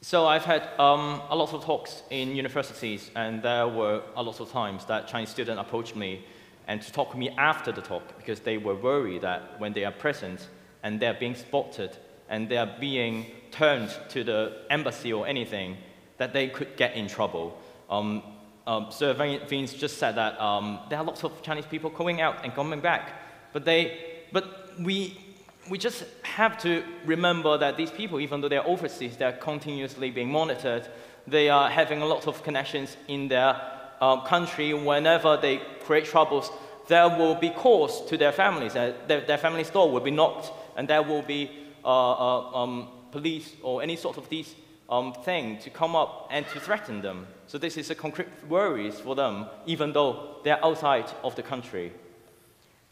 So I've had um, a lot of talks in universities, and there were a lot of times that Chinese students approached me and to talk to me after the talk because they were worried that when they are present and they're being spotted and they are being turned to the embassy or anything, that they could get in trouble. Um, um, Sir Vince just said that um, there are lots of Chinese people going out and coming back, but, they, but we we just have to remember that these people, even though they're overseas, they're continuously being monitored. They are having a lot of connections in their uh, country. Whenever they create troubles, there will be calls to their families. Uh, their, their family's door will be knocked, and there will be uh, uh um, police or any sort of these um, thing to come up and to threaten them. So this is a concrete worries for them, even though they're outside of the country.